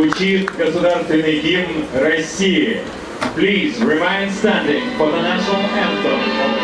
звучит государственный гимн России. Please remain standing for the national anthem.